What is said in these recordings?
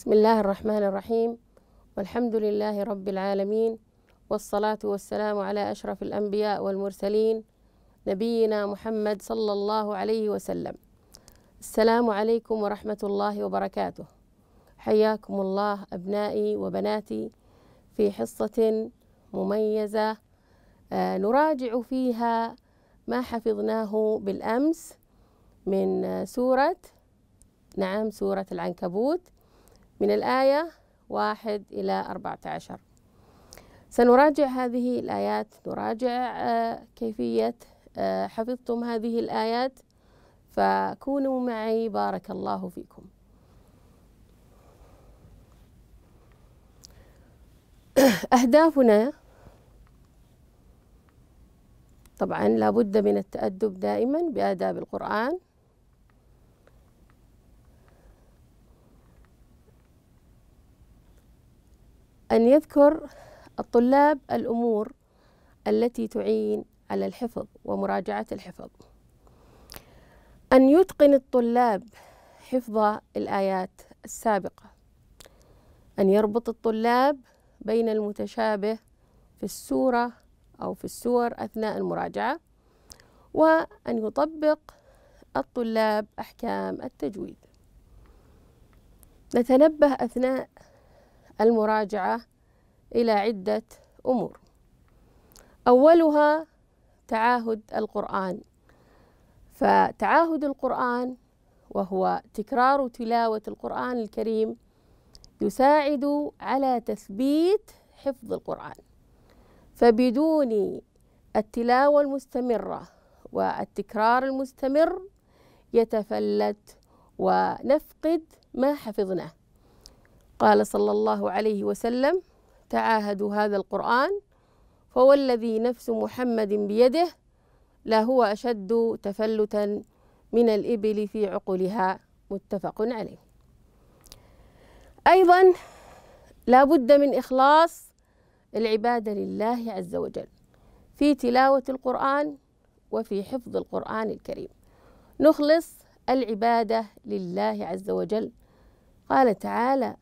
بسم الله الرحمن الرحيم. والحمد لله رب العالمين والصلاة والسلام على أشرف الأنبياء والمرسلين نبينا محمد صلى الله عليه وسلم. السلام عليكم ورحمة الله وبركاته. حياكم الله أبنائي وبناتي في حصة مميزة آه، نراجع فيها ما حفظناه بالأمس من آه، سورة نعم سورة العنكبوت. من الآية واحد إلى أربعة عشر. سنراجع هذه الآيات نراجع آه، كيفية حفظتم هذه الآيات. فكونوا معي بارك الله فيكم. أهدافنا طبعا لابد من التأدب دائما بآداب القرآن. أن يذكر الطلاب الأمور التي تعين على الحفظ ومراجعة الحفظ. أن يتقن الطلاب حفظ الآيات السابقة. أن يربط الطلاب بين المتشابه في السورة أو في السور أثناء المراجعة. وأن يطبق الطلاب أحكام التجويد. نتنبه أثناء المراجعة إلى عدة أمور. أولها تعاهد القرآن. فتعاهد القرآن وهو تكرار تلاوة القرآن الكريم يساعد على تثبيت حفظ القرآن. فبدون التلاوة المستمرة والتكرار المستمر يتفلت ونفقد ما حفظناه. قال صلى الله عليه وسلم تعاهدوا هذا القرآن فوالذي نفس محمد بيده لهو أشد تفلتا من الإبل في عقلها متفق عليه. أيضا لا بد من إخلاص العبادة لله عز وجل في تلاوة القرآن وفي حفظ القرآن الكريم. نخلص العبادة لله عز وجل. قال تعالى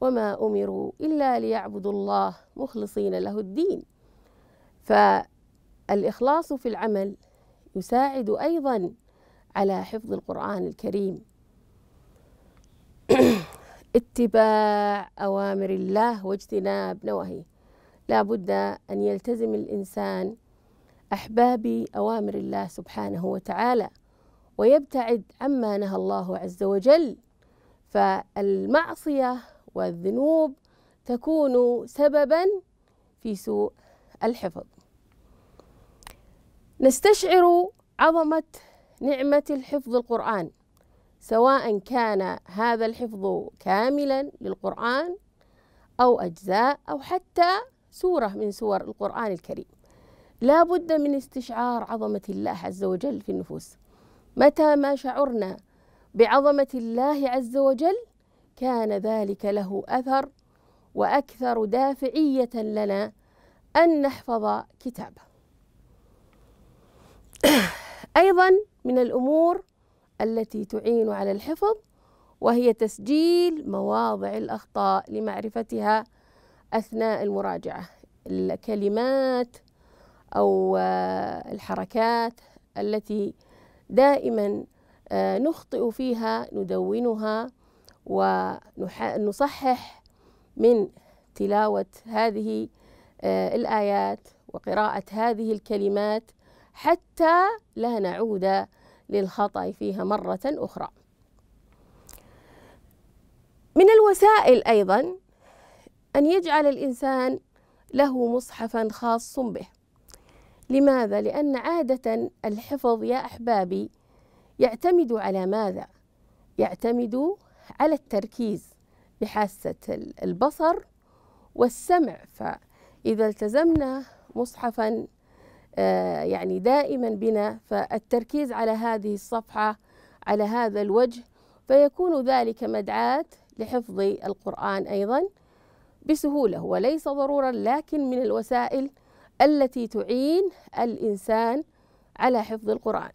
وما أمروا إلا ليعبدوا الله مخلصين له الدين. فالإخلاص في العمل يساعد أيضا على حفظ القرآن الكريم. اتباع أوامر الله واجتناب نواهيه. لا بد أن يلتزم الإنسان أحباب أوامر الله سبحانه وتعالى ويبتعد عما نهى الله عز وجل. فالمعصية والذنوب تكون سببا في سوء الحفظ. نستشعر عظمة نعمة الحفظ القرآن سواء كان هذا الحفظ كاملا للقرآن أو أجزاء أو حتى سورة من سور القرآن الكريم. لا بد من استشعار عظمة الله عز وجل في النفوس. متى ما شعرنا بعظمة الله عز وجل كان ذلك له أثر وأكثر دافعية لنا أن نحفظ كتابه. أيضا من الأمور التي تعين على الحفظ وهي تسجيل مواضع الأخطاء لمعرفتها أثناء المراجعة. الكلمات أو الحركات التي دائما نخطئ فيها ندونها ونصحح من تلاوة هذه الآيات وقراءة هذه الكلمات حتى لا نعود للخطأ فيها مرة أخرى من الوسائل أيضا أن يجعل الإنسان له مصحفا خاص به لماذا؟ لأن عادة الحفظ يا أحبابي يعتمد على ماذا؟ يعتمد على التركيز بحاسة البصر والسمع. فإذا التزمنا مصحفا يعني دائما بنا فالتركيز على هذه الصفحة على هذا الوجه فيكون ذلك مدعاة لحفظ القرآن أيضا بسهولة. وليس ضرورا لكن من الوسائل التي تعين الإنسان على حفظ القرآن.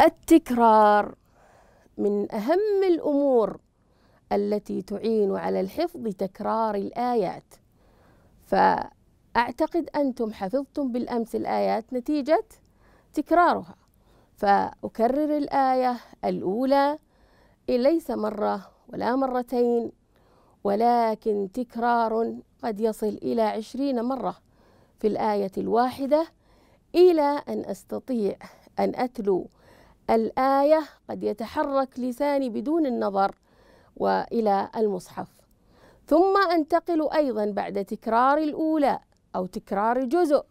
التكرار. من أهم الأمور التي تعين على الحفظ تكرار الآيات. فأعتقد أنتم حفظتم بالأمس الآيات نتيجة تكرارها. فأكرر الآية الأولى ليس مرة ولا مرتين ولكن تكرار قد يصل إلى عشرين مرة. في الآية الواحدة إلى أن أستطيع أن أتلو الآية قد يتحرك لساني بدون النظر وإلى المصحف. ثم أنتقل أيضا بعد تكرار الأولى أو تكرار جزء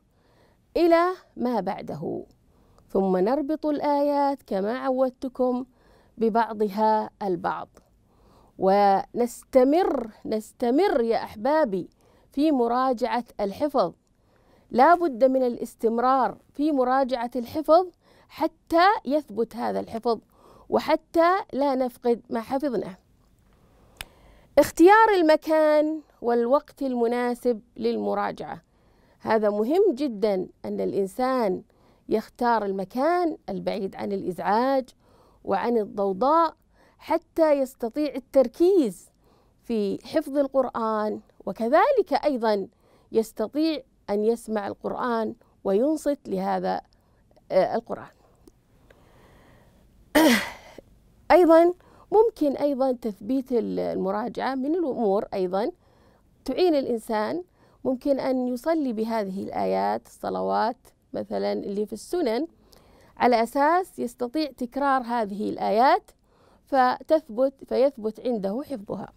إلى ما بعده. ثم نربط الآيات كما عودتكم ببعضها البعض. ونستمر نستمر يا أحبابي في مراجعة الحفظ. لا بد من الاستمرار في مراجعة الحفظ حتى يثبت هذا الحفظ وحتى لا نفقد ما حفظناه. اختيار المكان والوقت المناسب للمراجعة. هذا مهم جدا أن الإنسان يختار المكان البعيد عن الإزعاج وعن الضوضاء حتى يستطيع التركيز في حفظ القرآن وكذلك أيضا يستطيع أن يسمع القرآن وينصت لهذا آه، القرآن. أيضا ممكن أيضا تثبيت المراجعة من الأمور أيضا. تعين الإنسان ممكن أن يصلي بهذه الآيات الصلوات مثلا اللي في السنن على أساس يستطيع تكرار هذه الآيات فتثبت فيثبت عنده حفظها.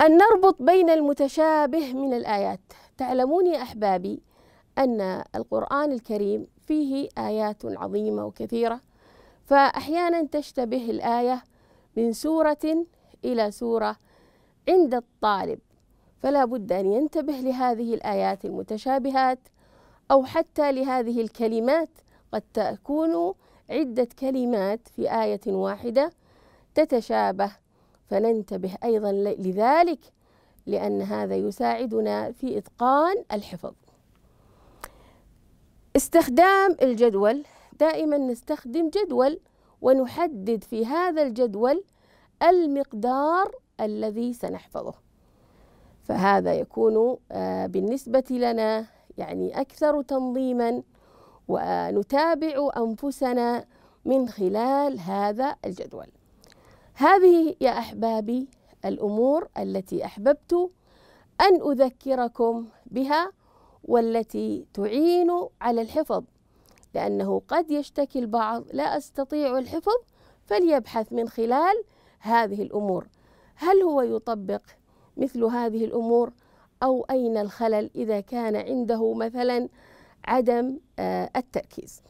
أن نربط بين المتشابه من الآيات. تعلمون يا أحبابي أن القرآن الكريم فيه آيات عظيمة وكثيرة. فأحيانا تشتبه الآية من سورة إلى سورة عند الطالب. فلا بد أن ينتبه لهذه الآيات المتشابهات أو حتى لهذه الكلمات. قد تكون عدة كلمات في آية واحدة تتشابه. فننتبه أيضا لذلك لأن هذا يساعدنا في إتقان الحفظ. استخدام الجدول دائما نستخدم جدول ونحدد في هذا الجدول المقدار الذي سنحفظه. فهذا يكون آه، بالنسبة لنا يعني أكثر تنظيما ونتابع أنفسنا من خلال هذا الجدول. هذه يا أحبابي الأمور التي أحببت أن أذكركم بها والتي تعين على الحفظ. لأنه قد يشتكي البعض لا أستطيع الحفظ فليبحث من خلال هذه الأمور. هل هو يطبق مثل هذه الأمور؟ أو أين الخلل إذا كان عنده مثلا عدم آه، التركيز؟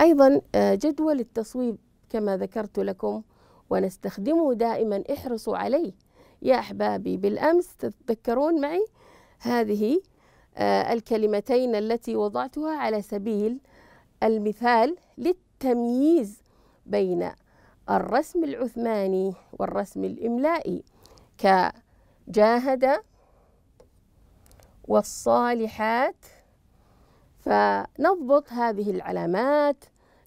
أيضا آه، جدول التصويب كما ذكرت لكم ونستخدمه دائما احرصوا عليه. يا أحبابي بالأمس تتذكرون معي هذه الكلمتين التي وضعتها على سبيل المثال للتمييز بين الرسم العثماني والرسم الإملائي كجاهد والصالحات. فنضبط هذه العلامات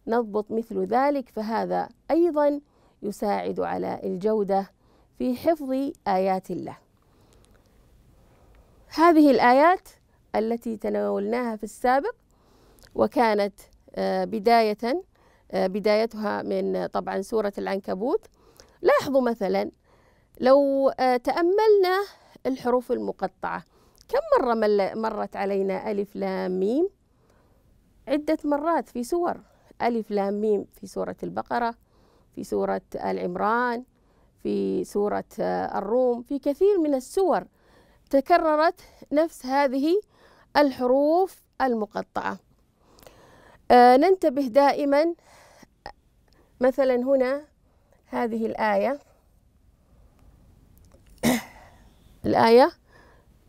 نضبط مثل ذلك فهذا أيضا يساعد على الجودة في حفظ آيات الله. هذه الآيات التي تناولناها في السابق وكانت آه، بداية آه، بدايتها من طبعا سورة العنكبوت. لاحظوا مثلا لو آه، تأملنا الحروف المقطعة كم مرة مرت علينا ألف لام ميم؟ عدة مرات في سور. ألف لام ميم في سورة البقرة في سورة آل عمران في سورة الروم في كثير من السور تكررت نفس هذه الحروف المقطعة. آه ننتبه دائما مثلا هنا هذه الآية. الآية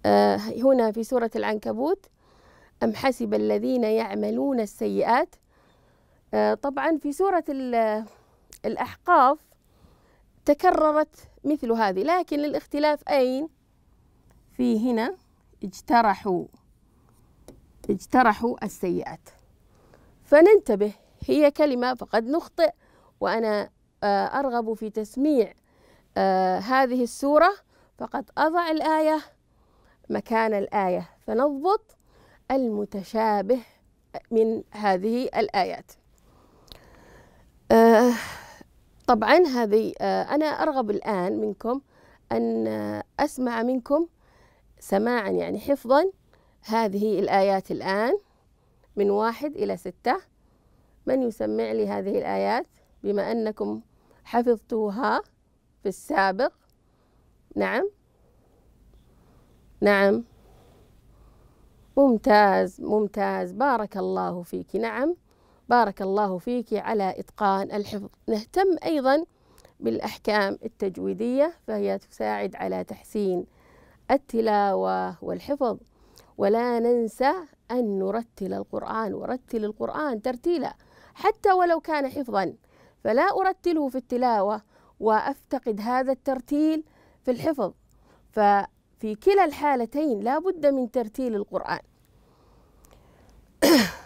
آه هنا في سورة العنكبوت. أم حسب الذين يعملون السيئات؟ آه طبعا في سورة الأحقاف تكررت مثل هذه لكن الاختلاف أين؟ في هنا اجترحوا. اجترحوا السيئات. فننتبه هي كلمة فقد نخطئ وأنا آه، أرغب في تسميع آه، هذه السورة. فقد أضع الآية مكان الآية. فنضبط المتشابه من هذه الآيات. آه، طبعا هذه أنا أرغب الآن منكم أن أسمع منكم سماعا يعني حفظا. هذه الآيات الآن من واحد إلى ستة. من يسمع لي هذه الآيات؟ بما أنكم حفظتوها في السابق. نعم. نعم. ممتاز ممتاز. بارك الله فيك. نعم. بارك الله فيك على إتقان الحفظ. نهتم أيضا بالأحكام التجويدية فهي تساعد على تحسين التلاوة والحفظ. ولا ننسى أن نرتل القرآن ورتل القرآن ترتيلا حتى ولو كان حفظا. فلا أرتله في التلاوة وأفتقد هذا الترتيل في الحفظ. ففي كلا الحالتين لا بد من ترتيل القرآن.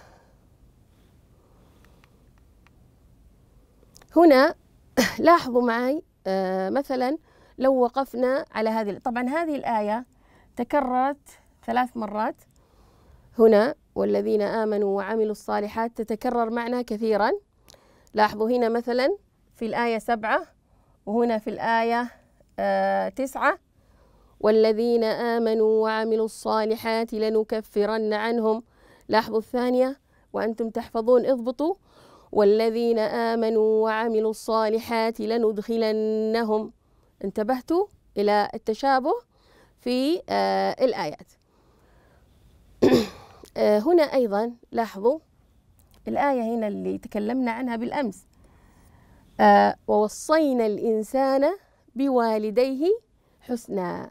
هنا لاحظوا معي آه، مثلا لو وقفنا على هذه طبعا هذه الآية تكررت ثلاث مرات. هنا والذين آمنوا وعملوا الصالحات تتكرر معنا كثيرا. لاحظوا هنا مثلا في الآية سبعة وهنا في الآية آه تسعة. والذين آمنوا وعملوا الصالحات لنكفرن عنهم. لاحظوا الثانية وأنتم تحفظون اضبطوا. والذين آمنوا وعملوا الصالحات لندخلنهم. انتبهتوا إلى التشابه في آه الآيات. هنا أيضا لاحظوا الآية هنا اللي تكلمنا عنها بالأمس. آه ووصينا الإنسان بوالديه حسنا.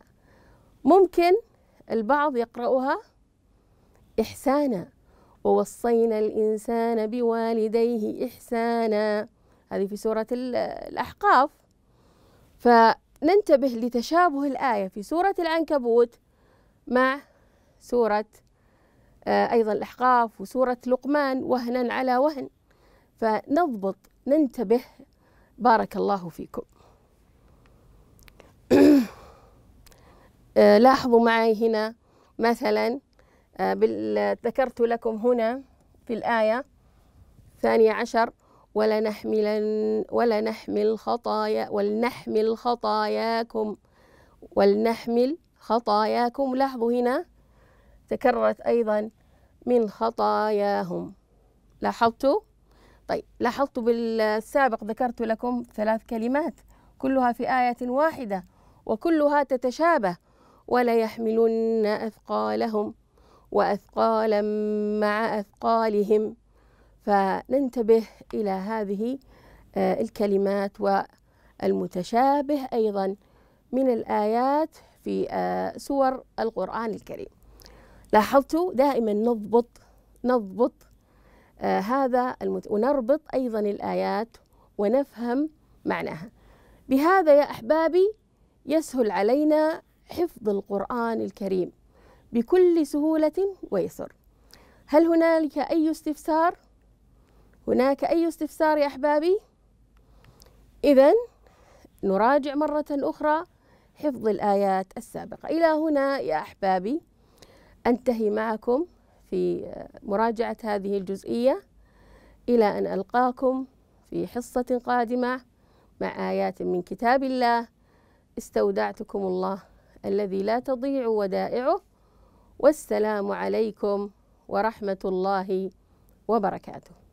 ممكن البعض يقرأها إحسانا. ووصينا الإنسان بوالديه إحسانا. هذه في سورة الأحقاف. فننتبه لتشابه الآية في سورة العنكبوت مع سورة آه، أيضا الأحقاف وسورة لقمان وهنا على وهن. فنضبط ننتبه. بارك الله فيكم. آه، لاحظوا معي هنا مثلا آه، ذكرت لكم هنا في الآية الثانية عشر ولا نحملن ولا نحمل خطايا ولنحمل خطاياكم ولنحمل خطاياكم. لاحظوا هنا تكررت أيضا من خطاياهم. لاحظتوا؟ طيب لاحظتوا بالسابق ذكرت لكم ثلاث كلمات كلها في آية واحدة وكلها تتشابه ولا يحملن أثقالهم وأثقالا مع أثقالهم. فننتبه إلى هذه آه، الكلمات والمتشابه أيضا من الآيات في آه، سور القرآن الكريم. لاحظتوا دائما نضبط نضبط آه هذا المت... ونربط أيضا الآيات ونفهم معناها بهذا يا أحبابي يسهل علينا حفظ القرآن الكريم بكل سهولة ويسر هل هنالك أي استفسار؟ هناك أي استفسار يا أحبابي؟ إذا نراجع مرة أخرى حفظ الآيات السابقة إلى هنا يا أحبابي أنتهي معكم في مراجعة هذه الجزئية إلى أن ألقاكم في حصة قادمة مع آيات من كتاب الله استودعتكم الله الذي لا تضيع ودائعه والسلام عليكم ورحمة الله وبركاته.